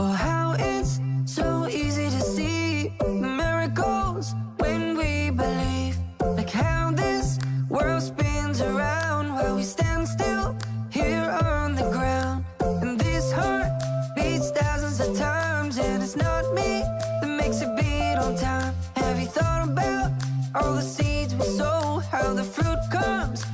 Oh, how it's so easy to see miracles when we believe. Like how this world spins around while we stand still here on the ground. And this heart beats thousands of times, and it's not me that makes it beat on time. Have you thought about all the seeds we sow? How the fruit comes?